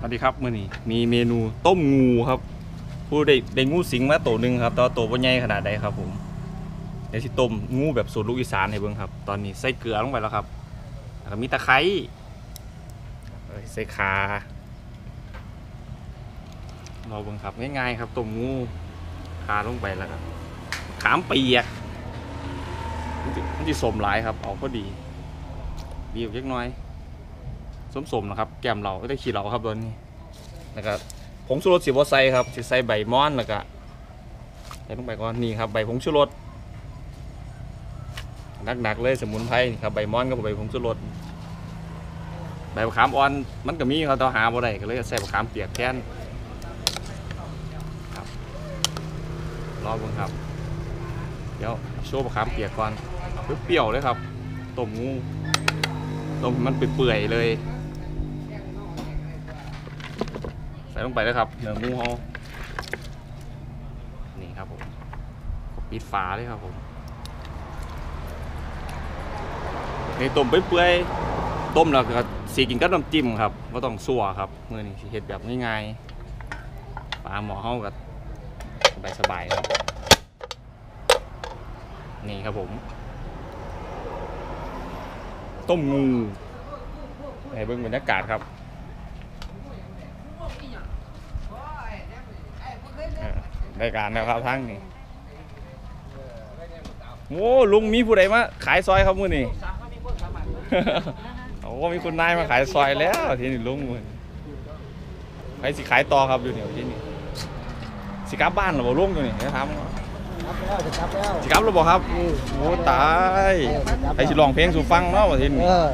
สวัสดีครับมื้อนี้มีเมนูต้มงูครับผู้ได้ได้งูสิงมาตัวหนึ่งครับแต่ว่าตัวบ่ใหญ่ขนาดใดครับผมเดี๋ยวสิต้มงูแบบสูตรลูกอีสานให้เบิ่งครับ ตอนนี้ใส่เกลือลงไปแล้วครับแล้วก็มีตะไคร้ใส่ข่ารอเบิ่งครับง่ายๆครับต้มงูขาลงไปแล้วครับขามเปียกมันสิมันจะสมหลายครับเอาพอดีบีบเล็กน้อย สมๆนะครับ แก้มเราก็ได้ขี้เราครับตัวนี้แล้วก็ผงชูรสสีบัไซครับสิใส่ใบมอนแล้วก็ใส่ลงไปก่อนนี่ครับใบผงชูรสหนักๆเลยสมุนไพรครับใบมอนกับใบผงชูรสใบมะขามอ่อนมันก็มีเขาต้องหาบ่ได้ก็เลยใส่มะขามเปียกแทนครับรอเบิ่งครับเดี๋ยวโชว์มะขามเปียกก่อนเปรี้ยวเลยครับต้มงูต้มมันเปื่อยๆเลย ส่ลงไปเลยครับเนื้อมูเขานี่ครับผมปิดฝาเลยครับผมนี่ต้มเปื่อยๆต้มแล้วก็สีกินกับน้ำจิ้มครับไม่ต้องซัวครับเมื่อนี้เห็ดแบบง่ายๆปลาหมอเขากับสบายๆครับ นี่ครับผม ต้มงูให้เบิ่งบรรยากาศครับ เออ ได้การแล้วครับทั้งนี่โอ้ลุงมีผู้ใดมาขายซอยครับมือนี่โอ้มีคุณนายมาขายซอยแล้วทีนี้ลุงมือนี้ไปสิขายต่อครับอยู่เนี่ยที่นี่สิกลับบ้านหรือบ่ลุงอยู่นี่เดี๋ยวถามครับแล้วจะครับแล้วสิกลับหรือบ่ครับโอ้ตายไปสิร้องเพลงสู่ฟังเนาะว่าทีนี้เออ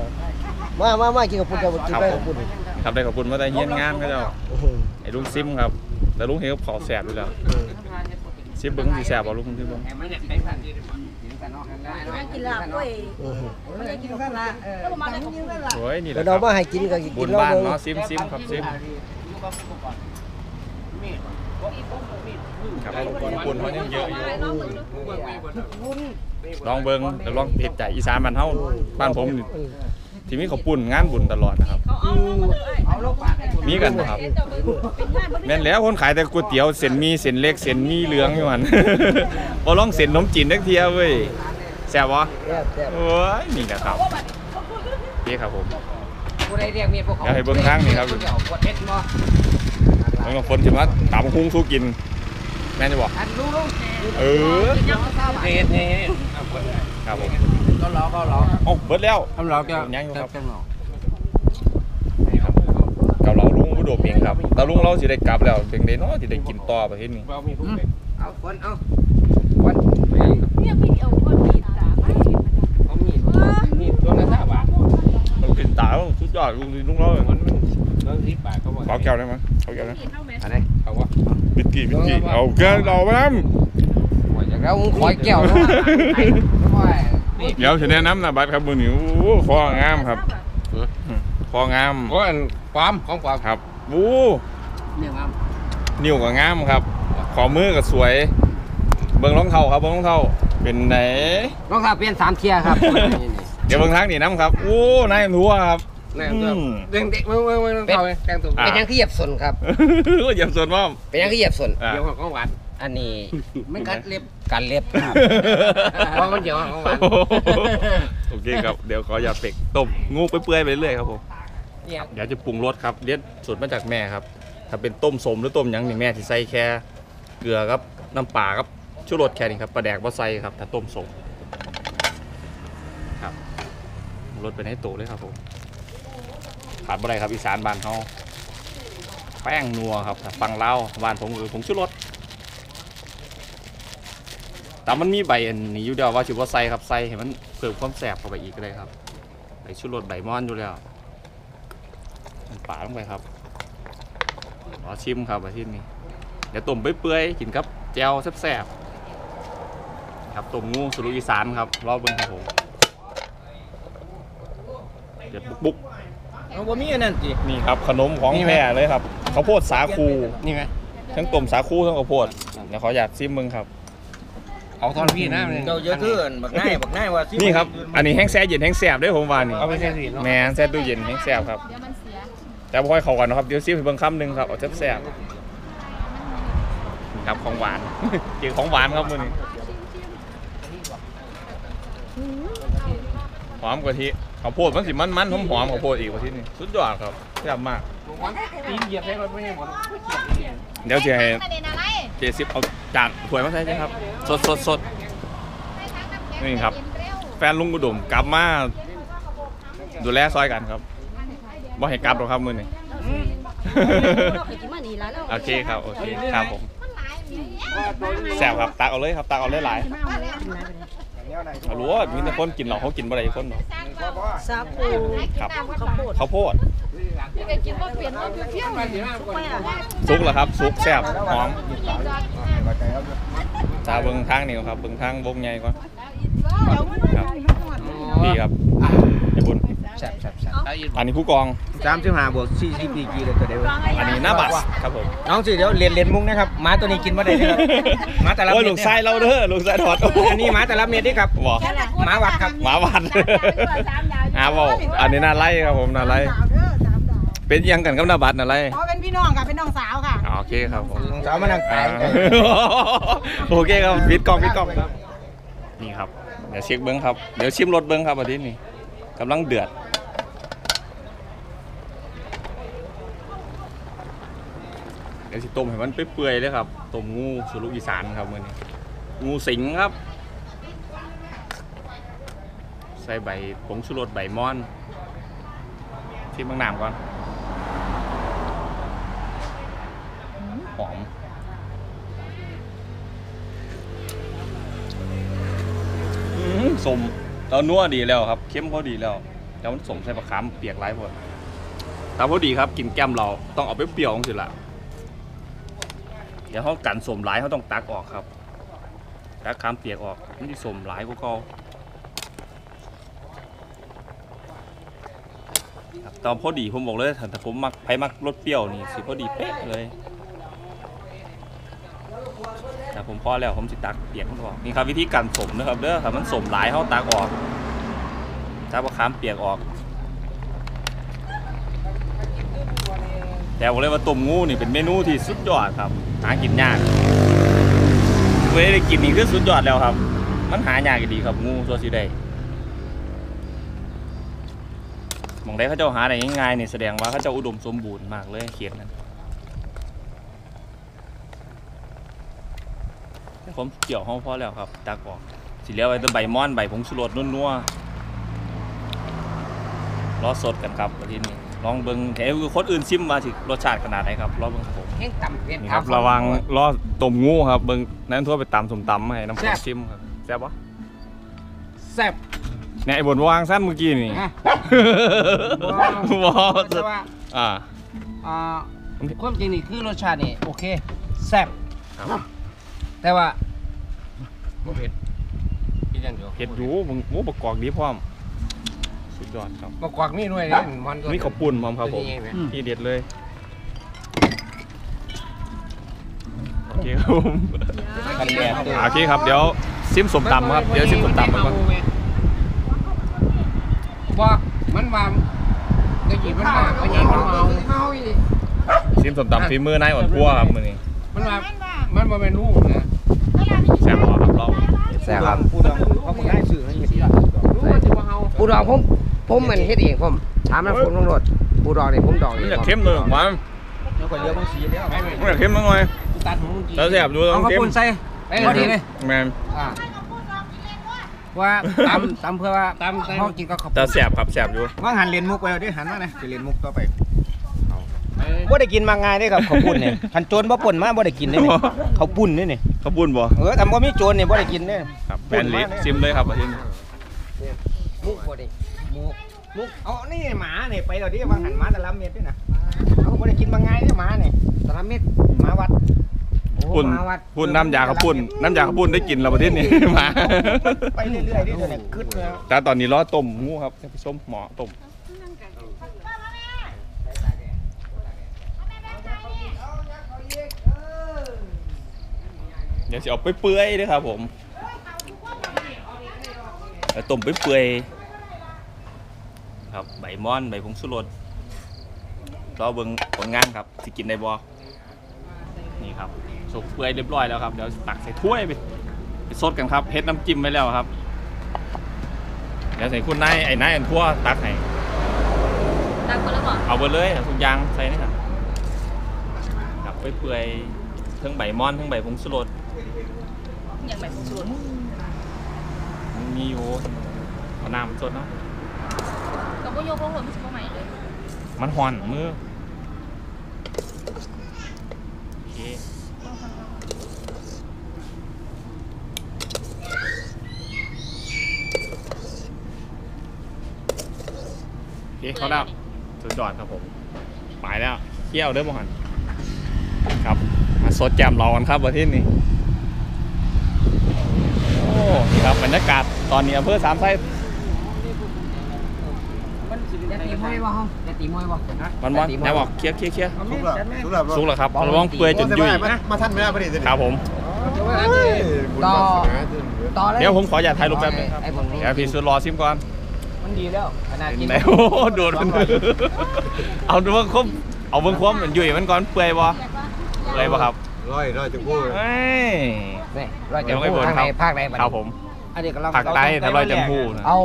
มามามากินกับปุ่นกับกินไปกับปุ่นครับได้ขอบคุณมาได้เฮียนงานเขาเจ้าอื้อหือไอ้ลุงซิมครับ แต่ลุงเห็นเขาขอแสบอยู่แล้วเออซิมเบิ้งสิแสบบ่ลุงซิมเบิ้งกินลาบด้วยอื้อหือมันจะกินกันละก็ประมาณนั้นกินกันละโอ้ยนี่แหแล้ละวคเรารับมาให้กินก็กินบุญเราบ้านเบิ่งเนาะซิมซิมครับซิมครับบุญเขายังเยอะอยู่ลองเบิ้งเดี๋ยวลองเฮ็ดใจอีสานบ้านเฮาบ้านผมนี่เออที่มีเขาวปุ่นงานบุญตลอดนะครับ เขาเอาลงมาเลยเอาลง ปากมีกันบ่ครับเป็นงานบริแม่นแล้วคนขายแต่ก๋วยเตี๋ยวเส้นหมีเส้นเล็กเส้นหมีเหลืองอยู่หั่นบ่ลองเส้นนมจีนจักเที่ยเว้ยแซ่บบ่แซ่บแซ่บโอ้ยนี่นะครับนี่ครับผมผู้ใดเรียกเมียพวกเขาเดี๋ยวให้เบิ่งทางนี่ครับเดี๋ยวกดเฮ็ดบ่บางคนสิมาตำคุ้งสู้กิน แม่นจะบอกอันรู้เออเฮ็ดเฮ็ดครับผมก็รอก็รอเอ้าเบิดแล้ว ทำรอก็ยังอยู่ครับ ทำรอนี่ครับกับเราลุงผู้ โดดเพียงครับแต่ลุงเราสิได้กลับแล้วเพียงใดเนาะสิได้กินต่อประเทศนี้เอาคนเอาคนเนี่ยพี่เอาคนมีตาไม่เอามีดมีดตัวละห้าบาทมันกินตาแล้วสุดยอดลุงลุงเราเลยมันมันสิบบาทเขาบอกขอแก้วได้ไหมขอแก้วนะกินเท่าไหมอะไรเอาวะบิดกี้บิดกี้เอาแก้วเราไปน้ว่าอย่างแล้วมึงคอยแก้วแล้วว่านี่ำเดี๋ยวฉันแนะนำนะบัตรครับมือหนิวคองามครับคองามโอ้ยความของความครับ วู้เนี่ยครับนิ้วก็งามครับ ขอมือก็สวย เบิ่งรองเท้าครับเบิ่งรองเท้าเป็นไหน รองเท้าเปลี่ยนสามเทียครับเดี๋ยวเบิ่งทางนี่น้ำครับโอ้นายรู้ครับนี่เด็กเด็กมึงมึงมึงเขาแต่งตัวอะเป็นยังขี้เหยียบสนครับก็เหยียบส่วนว่าเป็นยังขี้เหยียบสนอะเดี๋ยวของหวานอันนี้ไม่กัดเล็บการเล็บครับเพราะมันเดี๋ยวของหวานโอเคครับเดี๋ยวขออย่าเป็กต้มงูไปเปื่อยๆไปเรื่อยครับผม เนี่ย เดี๋ยวจะปรุงรสครับเลียดสูตรมาจากแม่ครับ ถ้าเป็นต้มสมหรือต้มหยังนี่แม่ที่ใส่แค่เกลือครับน้ำปลาครับชูรสแค่นี้ครับปลาแดกบ่ใส่ครับ ถ้าต้มสมครับรสเป็นให้โตเลยครับผมขาดบ่ได้ครับอีสานบ้านเฮาแป้งนัวครับถ้าฟังเล่าบ้านผมคือผงชูรสแต่มันมีใบอันนี้อยู่เดียวว่าชิว่าใส่ครับใส่ให้มันเพิ่มความแสบเข้าไปอีกก็ได้ครับใบชูรสใบม่อนอยู่แล้ว ป่าลงไปครับรอชิมครับอาทิตย์นี้ เดี๋ยวต้มเปื่อยๆกินครับแจ่วแซ่บๆครับต้มงูสุรุอีสานครับรอบเบิ้งครับผมเดี๋ยวบุกเอาบ่มีอันนั้นสิๆนี่ครับขนมของนี่ไหมแท้เลยครับข้าวโพดสาคูนี่ไหมทั้งต้มสาคูทั้งข้าวโพดเดี๋ยวขออยากซิมมึงครับ เอาทอนพี่นะมันเจ้าเยอะขึ้นบักง่ายบักง่ายว่าสินี่ครับ อันนี้แห้งแซ่เย็นแห้งแซ่บเด้วยผมว่านี่เอาไปแค่สิเนาะแหม่แซ่ตู้เย็นแห้งแซ่บครับ เดี๋ยวมันเสีย แต่บ่ค่อยเข้ากันนะครับ เดี๋ยวซิมให้เบิ่งคำหนึงครับ เอาแซ่บๆนี่ครับของหวาน เจอของหวานครับมื้อนี้หอมกว่าที่ข้าวโพดมันสิมันๆหอมๆข้าวโพดอีกกว่าที่นี่สุดยอดครับแซ่บมาก ตีนเหยียบให้มันไม่ให้หมดเดี๋ยวจะให้ประเด็นอะไรเจซิปเอาจานถ้วยมาใส่ใช่ครับ สดสดสด นี่ครับ แฟนลุงกุดมกลับมาดูแลซอยกันครับ บ่ให้กลับหรอกครับมือนี้ เราไปกินมานี่แล้วเราโอเคครับ โอเคครับผมแซ่บครับตักเอาเลยครับตักเอาเลยหลายเอารู้ว่ามีแต่คนกินเหรอเขากินบ่ได้อีกคนหรอกซาปูครับข้าวโพดข้าวโพดไปกินว่าเปลี่ยนว่าเปรี้ยวๆไม่อะซุกเหรอครับซุกแซ่บหอมจาเบิ่งทางนี่ครับเบิ่งทางวงใหญ่ก่อนครับดีครับไอ้บุญแซ่บแซ่บแซ่บอันนี้ผู้กอง สามสิบห้าบวกสี่สิบปีกี่เลยตัวเดียวอันนี้หน้าบัสครับผมน้องสิเดี๋ยวเรียนเรียนมุ้งนะครับหมาตัวนี้กินมาได้นะครับหมาแต่ละโอ้ยเม็ลูดกเนี่ยไส้เราเด้อลูกไส้ถอดอันนี้หมาแต่ละเม็ดนี่ครับ บอก หมาวัดครับ หมาวัดหาบอกอันนี้น่าไล่ครับผมน่าไล่เป็นยังกันกับหน้าบัตรน่าไล่อ๋อเป็นพี่น้องค่ะ เป็นน้องสาวค่ะ อ๋อโอเคครับผมน้องสาวมานั่งอ่าขาย โอเคครับปิดกล้องปิดกล้องนี่ครับเดี๋ยวเช็คเบิ้งครับเดี๋ยวชิมรสเบิ้งครับอาทิตย์นี้กำลังเดือด เดี๋ยวสิต้มให้มันเปื่อยๆเลยครับต้มงูสุรุกอีสานครับมื้อนี้งูสิงครับ ใส่ใบผงชูรสใบม่อนชิมบางน้ำก่อนหอมสมเรานัวดีแล้วครับเข้มพอดีแล้วแล้วมันสมใส่ปลาคามเปียกไรหมดแต่พอดีครับกินแก้มเราต้องเอาไปเปรี้ยวๆสิละ ดี๋ยวเขากันสมหลายเขาต้องตักออกครับตักคามเปียกออกมันที่สมหลายกว่าเก่าตอนพอดีผมบอกเลยถ้าผมมักไผมักรสเปรี้ยวนี่สิพอดีเป๊ะเลยแต่ผมพอแล้วผมสิตักเปียกมันออกนี่ครับวิธีการสมนะครับเด้อถ้ามันสมหลายเขาตักออกตักมะขามเปียกออก แต่บอกเลยว่าต้มงูนี่เป็นเมนูที่สุดยอดครับ หากินยากเมื่อได้กินนี่คือสุดยอดแล้วครับ มันหายากดีครับงูตัวสีได้มองได้เขาเจ้าหาได้ง่ายๆนี่แสดงว่าเขาเจ้าอุดมสมบูรณ์มากเลยเขียนนั้นผมเกี่ยวห้องพ่อแล้วครับตากอกสิเหลี้ยวไว้ตัวใบม่อนใบผงชูรสนัวรอสดกันครับวันที่นี้ ลองเบิ่งแถวคนอื่นซิมมาสิรสชาติขนาดไหนครับรอเบิ่งครับผมแห้งต่ำเป็นนี่ครับระวังรอต้มงูครับเบิ่งนั้นทั่วไปตำสมตำให้น้ำข้นซิมครับแซ่บปะแซ่บเนี่ยไอ้บนวางสั้นเมื่อกี้นี่ฮะว้าวแต่ว่าอ่าอ่าความจริงนี่คือรสชาตินี่โอเคแซ่บครับแต่ว่าบ่เผ็ดกินอย่างเดียวเห็ดดูมึงโอ้ประกอบดีพร้อม สุดยอดครับมากวักมีหน่วยนี่มันตัว มีข้าวปุ้นพร้อมครับผมเป็นยังไงไหมที่เด็ดเลย โอเคครับผมกันแดดด้วย โอเคครับ เดี๋ยวซิมสมตำครับ เดี๋ยวซิมสมตำมาก่อนบ่มันว่าตะกี้มันว่ามันยังมันเมาเมาอีซิมสมตำฝีมือนายอ่อนพัวครับมื้อนี้มันว่ามันบ่แม่นลูกนะแซ่บบ่ครับลอง แซ่บครับ ผู้ดองเขาบอกได้สื่อให้เห็นรู้ว่าสิบ่เฮาผู้ดองผม ผมมันเฮ็ดเองผมถามแล้วผมต้องรดผู้ดองนี่ผมดองเอมันงอยากเข้มเลยหวานเดี๋ยวก่อนเดี๋ยวบางสีแล้วไปไปมันอยากเข้มหน่อยตัดหูจริงแล้วแซ่บดูต้เอาองข้าวเข้มปุ้นใส่ไปพอดีเลยแมนอ่าว่าตำตำเพื่อว่าตำใส่เขากินก็ข้าวแต่แซ่บครับแซ่บอยู่ว่างหันเรียนมุกไปเอาดิหันมานะจะเรียนมุกต่อไปไปบ่ได้กินมาง่ายเด้ครับข้าวปุ้นเนี่ยคันโจรบ่ป่นมาบ่ได้กินเด้นี่ข้าวปุ้นนี่นี่ข้าวปุ้นบ่เออทำบ่มีโจรนี่บ่ได้กินเด้ ครับแมนลิซิมเลยครับอาทิตย์นี้มุกบ่ได้ มุกมุกเอานี่หมาเนี่ยไปเราดิวางหันหมาแต่ละเม็ดด้วยนะเขาบ่ได้กินมาง่ายเด้หมาเนี่ยแต่ละเม็ดหมาวัดโอ้ปุ้นหมาวัดปุ้นน้ำยาข้าวปุ้นน้ำยาข้าวปุ้นได้กินแล้วประเทศนี้มาไปเรื่อยๆดิเดี๋ยวนี้ขึ้นแล้วแต่ตอนนี้รอต้มงูครับท่านผู้ชมหมอต้มเดี๋ยวจะเอาไปเปื่อยๆด้วยครับผมแล้วต้มไปเปื่อยๆ ครับใบม่อนใบผงสุรสรอเบิ่งผลงานครับสิกินได้บ่นี่ครับสุกเปื่อยเรียบร้อยแล้วครับเดี๋ยวตักใส่ถ้วยไปไปซดกันครับเฮ็ดน้ำจิ้มไว้แล้วครับเดี๋ยวใส่คุณนายไอ้นายอันทั่วตักให้ตักคนละบ่เอาไปเลยทุกอย่างใส่นี่ครับครับเปื่อยๆทั้งใบม่อนทั้งใบผงสุรสอย่างแบบสวนมันมีอยู่เอาน้ำสดเนาะก็ บ่ยกพวกหัวมันสิบ่ใหม่เลยมันห่อนมือโอเคโอเคเขาแล้วสุดยอดครับผมไปแล้วเที่ยวเด้อมหันครับมาสดแจมรากันครับวันที่นี้โอ้ครับบรรยากาศตอนนี้อำเภอสามไส้ จะตีมวยบ่เฮาจะตีมวยบ่มันวันไหนบอกเคลียร์เคลียร์เคลียร์สุกแล้วสุกแล้วสุกแล้วครับระวังเปื่อยจนยุ่ยมาท่านไม่ได้พอดีครับผมต่อต่อเลยเดี๋ยวผมขออย่าถ่ายรูปแป๊บนึงครับไอ้ผมนี่เดี๋ยวพี่สุดรอซิมก่อนมันดีแล้วขนาดกินไหนโอ้โหโดนมันเอาดูว่าคมเอาเบิ้งความมันยุ่ยมันก่อนเปื่อยบ่เปื่อยบ่ครับร้อยร้อยจะพูดเอ้ยนี่ร้อยเดี๋เจ็ยดวไม่ผู้เบิร์ภาคคไหนรับภาคไหนบัดครับผมอันนี้ก็เราผักไตถ้าลอยจำพูนะเอา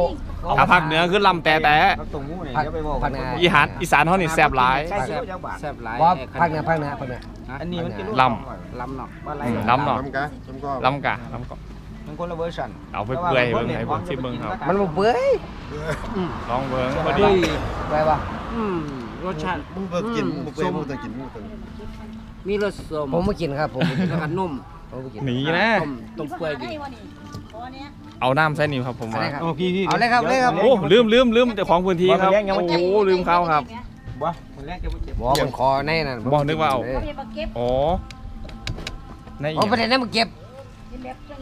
ถ้าภาคเหนือคือลำแต่แต่เราตรงงูเนี่ยภาคเดี๋ยวไปบอกภาคเหนืออีหานอีสานเขานี่แซ่บหลาย ใช่สิเจ้าบาทแซ่บหลายบ่ภาคเหนือภาคเหนือภาคเหนืออันนี้มันกินลลำเนาะบ้านไรอืมลำเนาะลำกะลำก็ลำกะลำกะมันคนละเวอร์ชันเอาไปเปื่อยเบิ่งให้ผมซิมเบิ่งครับมันบ่เปื่อยลองเบิ่งพอดีไปบ่รสชาติมึงเบิกกินมึงเปื่อยมึงต้องกินมึงต้องมีรสส้มผมบ่กินครับผมบ่กินแล้วก็นุ่มผมบ่กินหนีนะต้มต้มเปื่อยดี เอาน้ำใส่นี่ครับผมอะไรว่าครับโอ้พี่พี่เอาเลยครับเลยครับโอ้ลืมลืมลืมเจ้าของพื้นที่ครับโอ้ลืมเขาครับบ่คนแรกจะไม่เจ็บบ่มันคอในนั่นบ่นึกว่าเอาเอออ๋อในอีเอาประเด็นนั้นมาเก็บ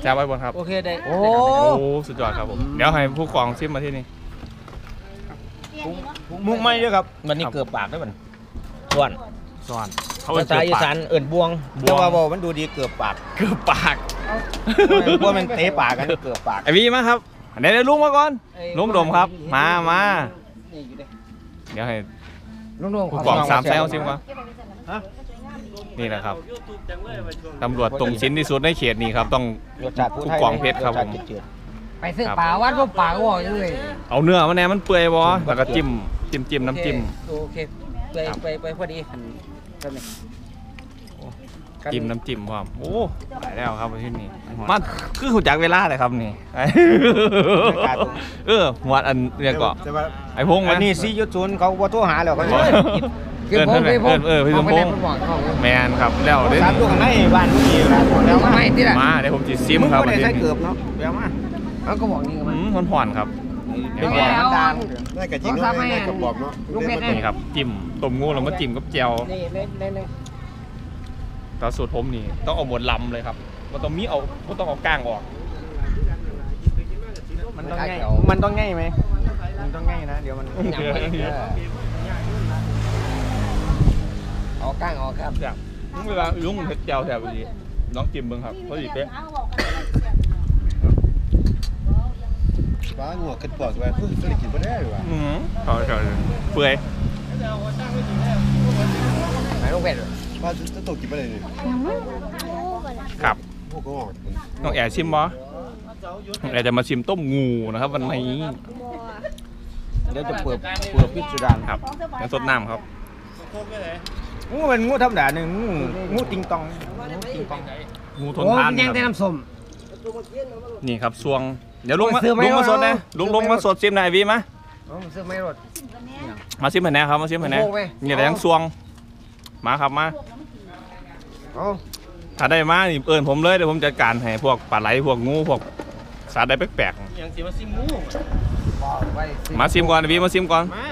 แซ่บไว้บนครับโอเคได้โอ้โอ้สุดยอดครับผมเดี๋ยวให้ผู้กองชิมมาที่นี่มุกไม่ด้วยครับมันนี่เกือบปากได้มันส่วนสอนเขาภาษาอีสานเอิ่นบวงบวงแต่ว่าบอกมันดูดีเกือบปาก เกือบปาก พวกมันเตะปากกันเกือบปาก ไอพี่มาครับเดี๋ยวเดี๋ยวลุงมาก่อนลุงดมครับ มามานี่อยู่เด้เดี๋ยวให้ลุงผู้ๆกองสามไซส์เอาชิมก่อนนี่แหละครับตำรวจตรงชิ้นที่สุดในเขตนี้ครับ ต้องรสชาติผู้ไทยผู้กองเพชรครับผมสชาติจืดไปซื้อปลาวัดบ่ปลาก็บ่ยังเลยเอาเนื้อมาแน่มันเปื่อยบ่แล้วก็จิ้มจิ้มจิ้มน้ำจิ้มโอเคไปครับไปไปพอดีหันกันนี่ จิ้มน้ำจิ้มพร้อมโอ้ตายแล้วครับที่นี่มาคือหูจักเวลาเลยครับนี่เออหวดอันเรียกก็แต่ว่าไอ้พงๆไหมอันนี้ซียุทธศูนย์เขาบ่โทรหาแล้วเขาจะเอิ้นเอิ้นเอิ้นเออพี่สมพงษ์บอกเขาแมนครับแล้วเด้สามลูกข้างในบ้านผู้หญิงแล้วทำไมที่ล่ะมาเดี๋ยวผมจะซิมมึงครับก็อันได้นี้ใส่เกือบเนาะเดี๋ยวมาเขาก็บอกนี่กับอืมันมหวานๆครับเดี๋ยวก่อนมันดังได้กะจริงเนาะได้กระบอกเนาะลูกเม็ดนี่ครับจิ้มต้มงูแล้วมาจิ้มกับแจ่วนี่เล่นเล่นเล่น แตาสูตรผมนี่ต้องเอาหมดลำเลยครับมันต้องมีเอาก็ต้องเอาก้างออก มันต้องง่ายมันต้องง่ายไหมมันต้องง่ายนะ เดี๋ยวมันออกก้างออกครับแซ่บเวลาลุงเผ็ดแจ่วแซ่บดีน้องจิ้มเบิ่งครับพอดีเป๊ะฟ้างัวขึ้นปอกว่าเฮ้ยจะได้กินบ่ได้หรือวะอืมเขาเขาเปื่อยไหนลูกเป็ด ฟ้าจะตกกินบ่ได้นี่ครับพวกก็ออกน้องแอร์ชิมบ่น้องแอร์จะมาชิมต้มงูนะครับ วันนี้เดี๋ยวจะเปิดเปิดพิสดารครับน้ำสดน้ำครับงูมันงูธรรมดาหนึ่งงูงูติงตองงูติงตองงูทโอ้นทานมันยังคแต่รับน้ำส้มนี่ครับซวง เดี๋ยวลุงมาซื้อไหมลุงมาสดนะซื้ลุองไหมลุงมาสดซิมหน่อยวีมาผมซื้อไม่รถมาซิมให้แน่ครับมาซิมให้แน่โอ้ไหมนี่แต่ยังซวง มาครับมาเอาถ้าได้มานี่เอิญผมเลยเดี๋ยวผมจัดการให้พวกปลาไหลพวกงูพวกสัตว์ได้แปลกยังสิมาซิมูบอกไว้ซื้อๆมาซิมก่อนวีมาซิมก่อนมา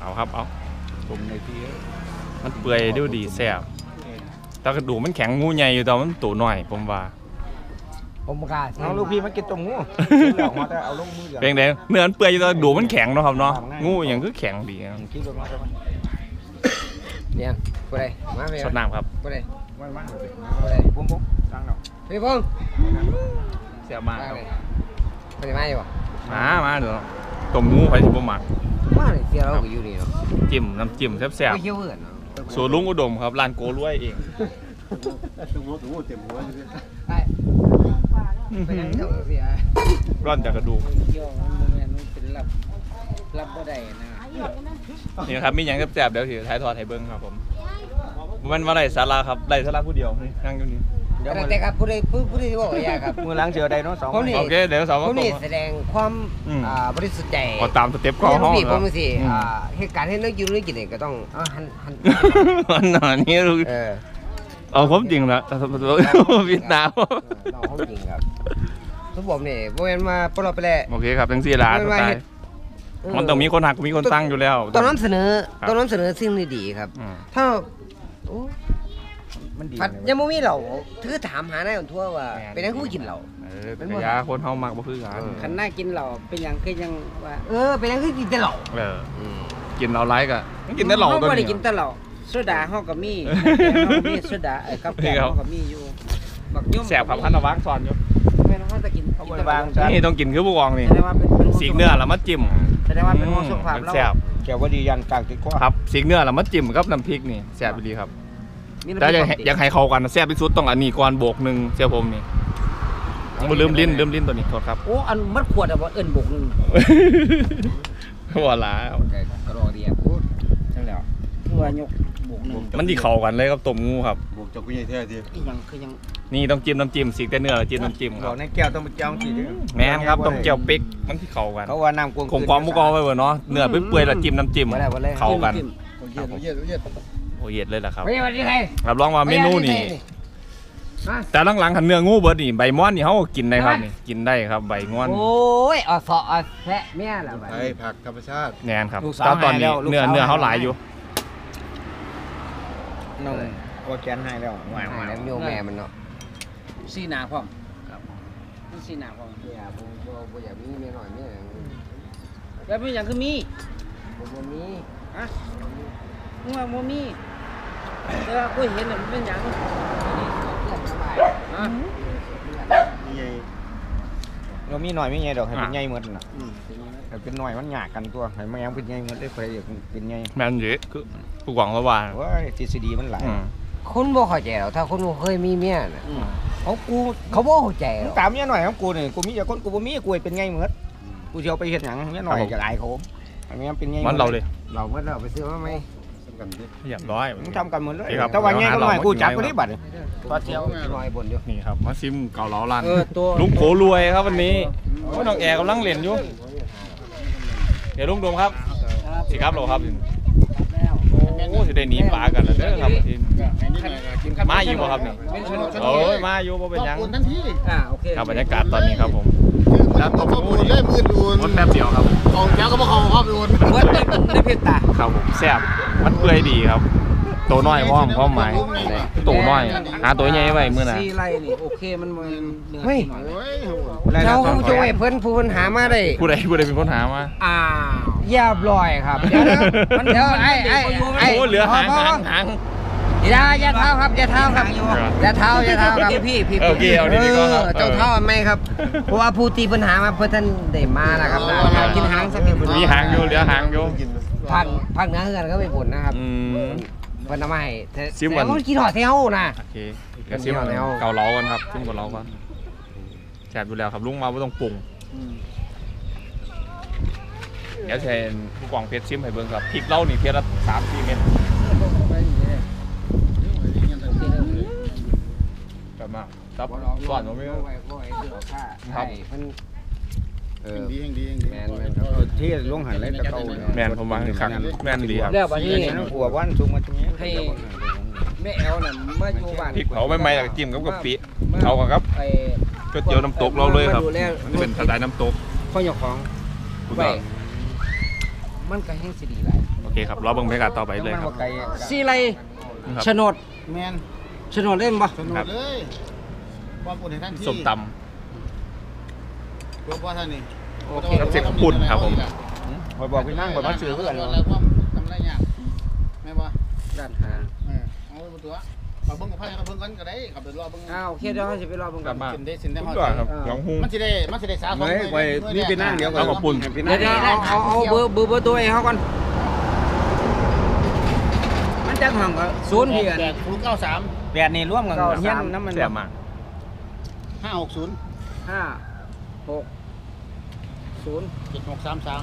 เอาครับเอามันเปื่อยดูดีแซ่บแต่กระดูกมันแข็งงูใหญ่อยู่แต่มันตัวหน่อยผมว่า ผมกล้าซื้อเอาลูกพี่มากินตรงงูเดี๋ยวมาแต่เอาลงมือเดี๋ยวเป็นไงเนื้อมันเปื่อยอยู่แต่กระดูกมันแข็งเนาะครับเนาะงูอย่างคือแข็งดีครับคิดว่ามาจะมาเนี่ยไปเลยมาไปสดน้ำครับไปเลยไม่มาไปเลยปุ๊บปุ๊บดังเนาะพี่พงษ์แซ่บมากมาครับเลยไปเลยมาอยู่บ่มามาเดี๋ยวต้มงูไปสิบ่มักมาเลยเสียเราก็อยู่นี่เนาะจิ้มน้ำจิ้มแซ่บไม่เชี่ยวเอื่นเนาะๆสูตรลุงอุดมครับร้านโกล้วยเองตัวหัวตัวหัวเต็มหัวเลย ไปยังเจ้าเสียร่อนจากกระดูกเกี่ยวมันบ่แม่นมันเป็นรับรับบ่ได้นะนี่ครับมีหยังแซ่บๆเดี๋ยวสิถ่ายทอดให้เบิ่งครับผมมันว่าไรสาระครับไรสาระผู้เดียวนี่นั่งอยู่นี่เดี๋ยวแต่มือแต่ครับผู้ใดผู้ผู้ใดบอกว่าอย่าครับมือล้างเชือไดโนเสาร์ผมนี่โอเคเดี๋ยวสาวมาผมนี่แสดงความอืมอ่าบริสุทธิ์ใจก็ตามสเต็ปขเข้าองห้องพี่คผรับมสิอืมอ่าเหตุการณ์ที่นึกอยู่นึกกินเนี่ยก็ต้องเอาหันหันอันหนานี้รู้เออ เอาผมจริงละวิดนามน้องเขาจริงครับทุกผมนี่บ่แม่นมาปลอบไปแล้วโอเคครับทั้งสี่ลาสไตล์มันต้องมีคนหักมีคนตั้งอยู่แล้วต้องนำเสนอครับต้องนำเสนอสิ่งดีๆครับอืมถ้าโอ้มันดีผัดยังบ่มีเหล้าถือถามหานายคนทั่วว่า เป็นจังคือกินเหล้าเออแต่กะยาคนเฮามักบ่คือกันคันน่ากินเหล้าเป็นหยังคือยังว่าเออเป็นจังคือกินแต่เหล้าเออกินเอาไลค์ก็กินได้เหล่าเฮาตัวบ่ได้นี้กินแต่เหล้า โซดาเฮาก็มีเฮาก็มีโซดาเอ้ยกับแก้วเฮาก็มีอยู่บักยมแสบครับพันธวังสอนอยู่แม่นเฮาจะกินเขาบริบางซะนี่ต้องกินคือผู้กองนี่แสดงว่าเป็นเป็นสีกเนื้อแล้วมาจิ้มแสดงว่าเป็นห่วงสุขภาพมันเราแซ่บแกว่าดียันกลางติดข้อครับสีกเนื้อแล้วมาจิ้มกับน้ำพริกนี่แซ่บดีครับมีน้ำแต่อยากพให้ริกอยากให้เข้ากันนะแซ่บที่สุดต้องอันนี้ก่อนโบกหนึ่งเชื่อผมนี่บ่ลืมลิ้นลืมลิ้นตัวนี้โทษครับโอ้อันมันขวดอะบ่เอิ้นบกหนึงหัวหลากระโดดเดียพูดนั่นแหละคือว่ายก บกหนึงมันที่เข้ากันเลยกับต้มงูครับ บวกจากผู้ใหญ่แท้ทีอีหยังคือยังนี่ต้องจิ้มน้ำจิ้มสีกแต่เนื้อแล้วจิ้มน้ำจิ้มคบรัอบกในแก้วต้องไปเจ้าทีเดียวแม่นครับต้องเจียวปิกมันที่เข้ากันเขาว่าน้ำกวงคงความมุกเอาไว้เบ่เนาะเนื้อเปื่อยๆแล้วจิ้มน้ำจิ้มบ่ได้บ่ได้เข้ากันจิ้มโอ้ยโอ้ยโอ้ยโอ้เย็ดเลยแหละครับไปวันนี้ใครรับรองว่าเมนูนี่แต่หลังๆคันเนื้องูเบิดนี่ใบม้อนนี่เขาก็กินได้ครับนี่กินได้ครับใบง้อนโอ้ยอสออแทะเมียล่ะบัดไอ้ผักธรรมชาติแน่นครับแต่ตอนนี้เนื้อเนื้อเขาหลายอยู่ น้องว่าแกนให้แล้วว้าวหาแล้วโยมแม่มันเนาะสีหน้าพร้อมมันสีหน้าพร้อมอย่าบ่บ่บ่อยากมีเมียหน่อยเมียแล้วมีหยังคือมีบ่บ่มีฮะมึงว่าบ่มีแต่ว่ากูเห็นน่ะมันเป็นหยังฮะนี่ไง เรามีหน่อยไม่ใหญ่ดอกให้เป็นอะใหญ่หมดน่ะอืมให้เป็นหน่อยมันหยากกันตัวให้แมงเป็นใหญ่หมดได้ใครอยากเป็นใหญ่แม่นเยอะคือผู้กองระว่าว่าทฤษฎีมันหลายอืมคนบ่เข้าใจหรอกถ้าคนบ่เคยมีเมียน่ะอืมเขากูเขาบ่เข้าใจหรอกตามเมียหน่อยของกูนี่กูมีแต่คนกูบ่มีกูให้เป็นใหญ่หมดกูสิเอาไปเฮ็ดหยังเมียหน่อยจะอายเขาอันนี้เป็นใหญ่หดมันเราเลย เราเมื่อเราไปซื้อมาไหม สำคัญดิเรียบร้อยมึงทำกันหมดเลย ครับแต่ว่าใหญ่ก็หน่อยเอาหากูจับเรากูได้บัตรตอนเช้าลอยบนอยู่นี่ครับมาซิมเกาเหลาร้านเออตัวลุงโขรวยครับวันนี้โอ้ยน้องแอร์กำลังเล่นอยู่ เดี๋ยวลุงดมครับสิครับเราครับแล้วโอ้สิได้หนีปลากันแล้วเด้อครับทีมมาอยู่บ่ครับนี่เป็นชนบทโอ้ยมาอยู่บ่เป็นหยังขอบคุณทันทีอ่าโอเคครับบรรยากาศตอนนี้ครับผมแล้วตบมือเลยมือดูนมดแป๊บเดียวครับของแก้วก็มาเขาครับดูนเบิดในในเพชรตาครับผมแซ่บ มันเปื่อยดีครับ ตัวน้อยพร้อมพร้อมไหมตัวน้อยหาตัวใหญ่ไว้มื้อน่ะซีไรนี่โอเคมันบ่เนื้อเฮ้ย ที่หน่อยโอ้ยเราช่วยเพิ่นผู้เพิ่นหามาได้ผู้ใดผู้ใดเป็นคนหามา อ้าวเรียบร้อยครับเดี๋ยวนะครับเดี๋ยวไอ้ไอ้ไอ้โอ้เหลือหางพหางหางอย่าอย่าเท้าครับอย่าเท้าครับอย่าเท้าอย่าเท้าครับพี่พี่โอเคเอาดีๆก็ครับเออเจ้าเท้าอันไหมครับเพราะว่าผู้ตีปัญหามาเพื่อท่านได้มานะครับกินหางสักนิด มีหางอยู่เหลือหางอยู่กิน ภาคภาคเหนือเฮือนก็ไม่บ่นนะครับอืม เพิ่นเอามาให้แต่ซิมก่อน แต่ว่ากินหอดเที่ยวนะ โอเคเดี๋ยวซิมเกาเหลากันครับซิมเกาเหลากันแซ่บอยู่แล้วครับลุงมาไม่ต้องปรุงเดี๋ยวแทนผู้กองเพชรซิมให้เบิ่งครับพริกเหล้านี่เพียละสามสี่เม็ดกลับมาครับก่อนผมไม่ ครับ เออดีแห่งดีแห่งดีแมนแมนครับเอาที่ลงหันเลยตะเกาแม่นผมวางครั้งแม่นดีครับแล้วบัดนี้นี่หัววันสูงมาตรงนี้ให้แม่แอลน่ะมาอยู่บ้านพริกเผาไม่ไหม้แล้วก็จิ้มกับกะปิเอากันครับไอ้ก๋วยเตี๋ยวน้ำตกเราเลยครับมาดูแลมันจะเป็นสไตล์น้ำตกพ่อหยกของคุณไว้ก็มันก็แห้งสิดีหลายโอเคครับรอเบิ่งบรรยากาศต่อไปเลยครับไกลซีไรครับโฉนดแมนโฉนดเล่นบ่สนุกเลยความอุ่น ในท่านที่ส้มตตัวพ่อท่านนี่โอเคน้ำเสียงปุ่นครับผมคอยบอกพี่นั่งคอยมาซื้อเพื่อนอะไรความทำไรยากแม่บ่ด้านหางเออเอาไว้บนตัวำเอาเบิ่งกับไพ่เอาเบิ่งกันก็ได้ขับไปรอเบิ่งอ้าวโอเคเดี๋ยวเราจะไปรอเบิ่งกันสินได้สินได้สุดฮอดยอดครับหยองหุ้ง มันสิได้มันสิได้สาสองไว้ไว้นี่เป็นนั่งเดียวกัเอากับปุ่นเป็นเดี๋นั่ยวงเดี๋ยวเอาเอาเอาเบอร์เบอร์เบอร์ตัวให้เขาก่อน มันจักห้องก็ศูนย์พี่อันแปดศูนย์เก้าสามแปดนี่ร่วมกันเก้าเฮียสามนน้ำมันแซ่บมากห้าหกศูนย์ห้าหก ศูนย์เจ็ดหกสามสาม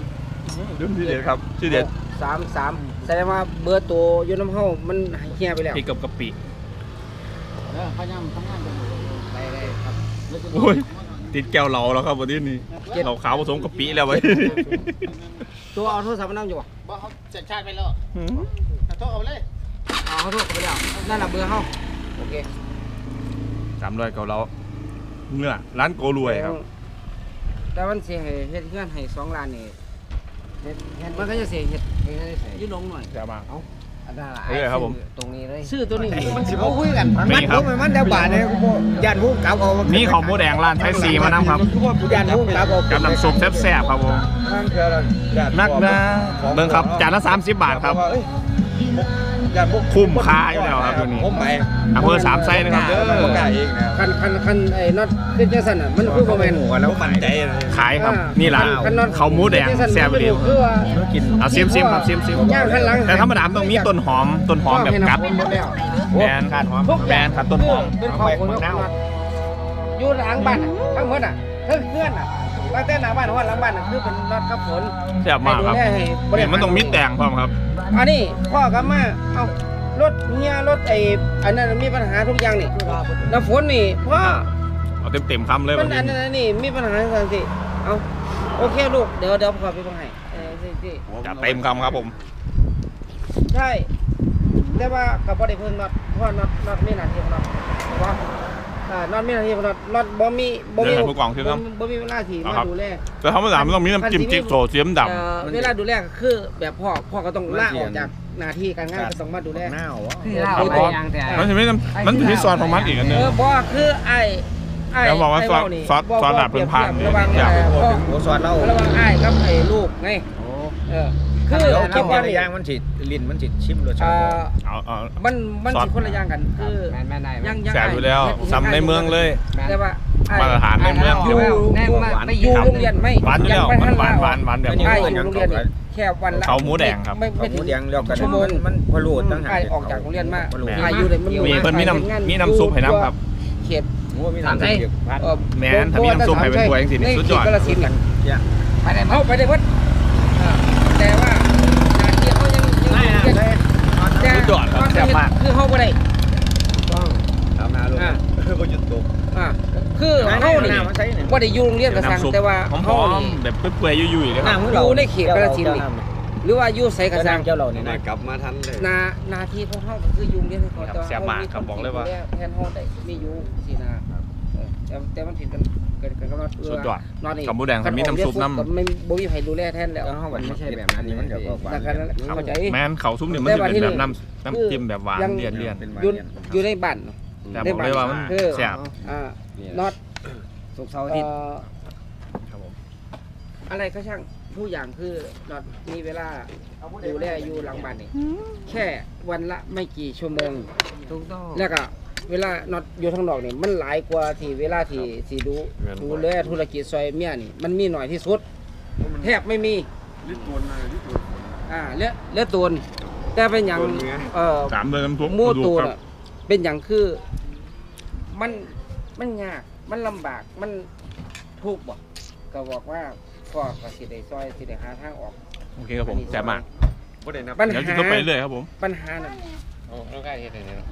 ดื่มที่เด็ดครับที่เด็ดสามสามแสดงว่าเบอร์ตัวอยูน้ำเฮามันเฮียไปแล้วพริกกับกะปิเออพยายามทำงานกันได้ได้ครับโอ้ยติดแก้วเราแล้วครับวันนี้นี่เราขาวผสมกะปิแล้วไว้ตัวเอาโทรศัพท์มานั่งอยู่บ่บ่เขาเสร็จชาติไปแล้วเอาโทษเอาไปเลยเอาเขาโทรไปแล้วนั่นแหละเบอร์เฮาโอเคสามร้อยเกาเหลาเนื้อร้านโกรวยครับ แต่มันเสียให้เฮ็ดเงื่อนให้สองล้านนี่เฮ็ดเฮ็ดมันก็จะเสียเฮ็ดอยืดลงหน่อยแซ่บมากอันนั้นล่ะเออครับผม ตรงนี้เลยซื้อตัวนี้มันสิบ่คุยกันมีมันครับผมมันเดียวบาทเนี่ยกูบ่ย่านผู้กลับเอามีข้าวหมูแดงร้านไทยซีมานํครับย่านผู้กลับเอากับน้ำซุปแซ่บๆครับผมนักนะเบิ่งครับจานละ30 บาทครับ คุ้มค่าอยู่แล้วครับตัวนี้ผมไปอำเภอสามไซนะครับเด้อผมกล้าเองนะคันคันคันไอ้น็อตขึ้นจังซั่นน่ะมันคือบ่แม่นหัวแล้วมันใจเลยขายครับนี่ร้านคันน็อตข้าวหมูแดงแซ่บดีคือว่ากินเอาซิมซิมครับซิมซิมย่างคันหลังแต่ธรรมดามันต้องมีต้นหอมต้นหอมแบบกัดหมดแล้วแมนการหอมแมนครับต้นหอมเป็นของคนน็อตอยู่หลังบ้านน่ะทั้งหมดอะทั้งเพื่อนอะ ตั้งแต่หน้าบ้านฮอดหลังบ้านน่ะคือเป็นน็อตกับฝนแซ่บมากครับให้ดูแลให้บรินี่หารมันต้องมีแต่งพร้อมครับ อันนี้พ่อกลับมาเอ้ารถเฮียรถไอ้อันนั้นมีปัญหาทุกอย่างนี่น้ำฝนนี่พ่อ เอาเต็มเต็มๆคำเลยมัวันนอันนี้นั้นอันนี่มีปัญหาสันสิเอาโอเคลูก เดี๋ยวเดี๋ยวขอไปบังให้เออสิสิจัดเต็มคำครับผม ใช่ แต่ว่ากับบ่ได้เพิ่งน็อตเพราะว่าน็อตน็อตมีหน้าที่ของน็อตว่า อ่าน็อตมีหน้าที่ของน็อตน็อตบ่มีบ่มีเดี๋ยวให้ผู้กองที่บ่นำบ่มีเวลาที่เอามาครับ ดูแล แต่ธรรมดามันต้องมีน้ำจิ้มจิ๊กโซเสียมด เอ่อเวลาดูแลก็คือแบบพ่อพ่อก็ต้องลาออกจากหน้าที่การงานก็ต้องมาดูแล หน้าวะคือลาำอคอรับกเพราะอย่างแต่มันจะไม่น้ำมันจะมีซอสของมันอีกอันหนึเอง อบ่คือไอ้ไอ้แล้วบอกว่าไซอสนี่ซอสบ่ซอสแบบบ่เป็นพันเปรียบระหว่างอยากเอ่อพ่อโอ้สอนเราระหว่างไอ้กับไอ้ลูกไงเออ คือคือคิคิดดว่าว่านี่ย่างมันสิลิ้นมันสิชิมรสชาเอ่ติอเอาเอา มันมันซอส สิคนละอย่างกันคือแม่นแม่นได้ยังยังแซ่บอยู่แล้วไอ้ซ้ำในเมืองเลย แต่ว่าไอ้มาตรฐานในเมืองอยู่แน่มาไปอยู่โรงเรียนไม่หวานอยู่แล้วงไปมันหวานข้งหวานหวานแบบ ไอ้อยู่โรงเรียนนี่แค่วันละเขาหมูแดงครับ ไม่ข้าไม่วหถึมูงแดงเดียวกันชั่วโมง มันพอรูดตั้งหาไอ้ออกจากโรงเรียนมาพอรูดไอ้อยู่เลยมันอยู่มีเพิ่นมีน้ำมีน้ำซุปให้น้ำครับ เขตหมูมีน้ำใส่พัดเอ่อแม่นถ้ามีน้ำซุปให้เป็นถ้วยจังสินี่สุดยอด ในเขตกาฬสินธุ์น่ะเนี่ยไปได้เอาไปได้เพิ่นอ่าแต่ว่าหน้าที่เขายังยังยังแต่ สุด ยอดครับแซ่บมาก คือเขาบ่ได้ต้องทำนาลูกอ่าบ่หยุดตกอ่าคือเขานี่น้ำมันใส่เนี่ยบ่ได้อยู่โรงเรียนกระสังน้ำซุปแต่ว่าหอเขามนี่ๆแบบเปื่อยๆยุ่ยๆเลยครับอยู่ในเขตกาฬสินธุ์นี่หรือว่าอยู่ไสกระสังเจ้าเราเนี่ยได้นะกลับมาทันเลยหนาหนาที่ของเขาก็คืออยู่โรงเรียนให้เขาครับแต่ว่าแซ่บมากครับบอกเลยว่าแทนเขาได้มีอยู่สินะเออแต่แต่มันผิดกัน เกิดกันกับน็อตสุดยอดนอตนี่กับหมูแดงมีน้ำซุปน้ำไม่บ่มีใครดูแลแทนแล้วแล้วห้องมันไม่ใช่แบบนั้นนี่มันจะบอกว่าแต่กันนั้นเข้าใจ แมนเขาซุปนี่มันจะเป็นแบบน้ำน้ำจิ้มแบบหวานเลี่ยนเลี่ยนเป็นหวานอยู่เลี่ยนอยู่ในบ้านแต่บอกเลยว่ามันแซ่บอ่านอตสุกเสาร์อาเทิตย์ครับผมอะไรก็ช่างผู้อย่างคือนอตมีเวลาดูแลอยู่หลังบ้านนี่แค่วันละไม่กี่ชั่วโมงถูกต้องแล้วก็ เวลาน็อตอยู่ทางนอกนี่มันหลายกว่าที่เวลาที่สิดูเงินดูแลธุรกิจซอยเมียนี่มันมีหน่อยที่สุด แทบไม่มีอ่าเลือเลือตูนแต่เป็นอย่างเอ่อสามเดือนน้ำซุปหมูกระดูตูกนครับอะเป็นอย่างคือมันมันยากมันลำบากมันทุกข์บ่ก็บอกว่าพ่อก็สิได้ซอยสิได้หาทางออกโอเคครับผมแซ่บมากปัญเดี๋ยวหาจะไปเรื่อยครับผม ปัญหานั้น โอ้ต้องการเฮ็ดอะไรเนาะ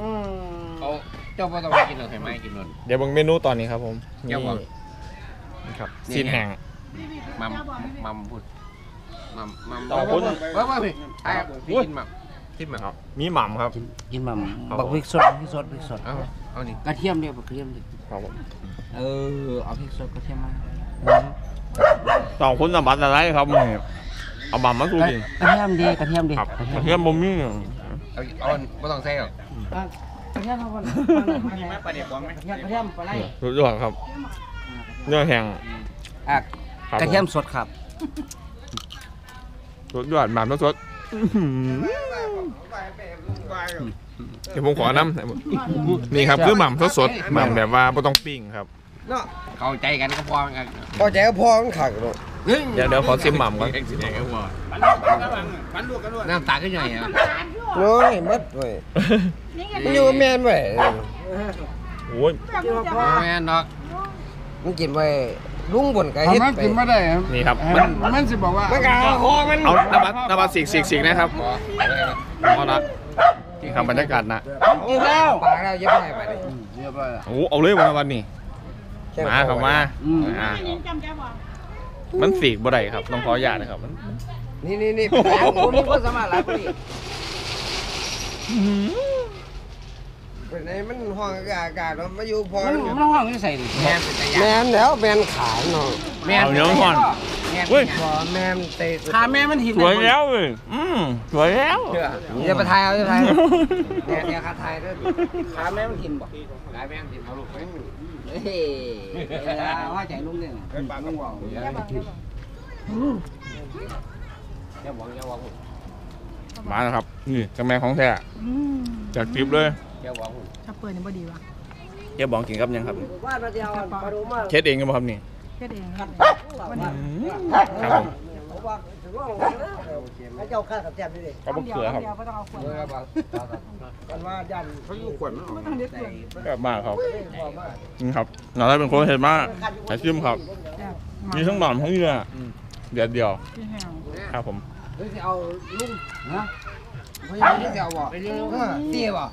อืมเอาเจ้าบ่ต้องกินหรอกให้ไม้กินหมดเดี๋ยวเบิ่งเมนูตอนนี้ครับผมเดี๋ยวก่อน นี่ครับซีนแห้ง มัมมัมพูดมัมมัมต่อคุณว่าว่าพี่ไอ้พี่กินมัมกินมัมครับมีหม่ำครับกินมาครับบักพริกสดพริกสดพริกสดเอาเอานี่กระเทียมเดียวบักกระเทียมเดียวครับผมเออเอาพริกสดกระเทียมมาสองคนสมบัติอะไรครับมึงเอาหม่ำมาสู้ดิกระเทียมดีกระเทียมดีครับกระกเทียระมเทียมบ่มี เอาเอาไม่ต้องใส่หรอกอะกระเทียมเอาก่อนปลาเดี๋ยวบองไหมกระเทียมกระเทียมปลาไหลสุดยอดครับเนื้อแห้งอะครับกระเทียมสดครับสุดยอดหม่ำน้ำสดอื้อหือเดี๋ยวผมขอน้ำนี่ครับคือหม่ำสดๆหม่ำแบบว่าไม่ต้องปิ้งครับเนาะเข้าใจกันก็พอกันพอใจก็พอมันขักเนาะเดี๋ยวเดี๋ยวขอซิมหม่ำก่อนน้ำตาขึ้นใหญ่อะ โอ้ยมัดเว้ยมันอยู่กับแม่นเว้ยโอ้ยแม่นอกมันกินไว้ลุงบนไก่เฮ็ดมันไปกินไม่ได้ครับนี่ครับมัมันนมันสิบอกว่ามันก็เอาคอมันเอาน้ำบัตน้ำบัตสีกสีกสีกนะครับเอาละนี่ครับบรรยากาศนะเอาแล้วปากแล้วอยับไปไปดิเรียบร้อยแล้วโอ้เอาเลยวันวันนี้มาครับมาอ่ามันสีกบ่ได้ครับต้องขออนุญาตนะครับมันนี่นี่นี่ผมมีความสามารถหลายคนนี่ เป็นไงมันห้องอากาศอากาศเนาะมาอยู่พอมันแล้วเนี่ยมันห้องที่ใส่ดิแม่เป็นตะยาแม่นแล้วแม่นขาเนาะเอาเนื้อก่อนเฮ้ย บ่แม่นเตะสุดขาแม่มันหินสวยแล้วเว้ยอืมสวยแล้วอย่าไปทายเอาอย่าไปทายเอาเนี่ยเนี่ยขาทายเด้อขาแม่มันหินบ่กายแม่งติดเอาลูกไปเฮ้ยเวลาว่าใจลุงเนี่ยลุงบอกจะหวังจะหวัง มาแล้วครับ นี่กระแมของแท้จากคลิปเลยจะหวังถ้าเปิดนี่บ่ดีวะเจ๊บองกินกับยังครับว่าเราจะเอาปลาโดมาเคสเองกันบ่ครับนี่เฮ็ดเองครับครับผมผมว่าถือว่าให้เจ้าข้ากับแจ่มนี่ดิกับมะเขือครับเดียวบ่ต้องเอาขวดกันว่ายันเขาอยู่ขวดมันออกบ่ต้องเด็ดขวดแบบมากครับนี่ครับเราได้เป็นคนเห็นมากแต่ชิมครับแซ่บมีทั้งหนอนทั้งเนื้อเดียวเดียวที่แห้งครับผม เฮ้ยเอาลุงนะไม่ใช่ที่จะเอาบ่เตี้ยบ่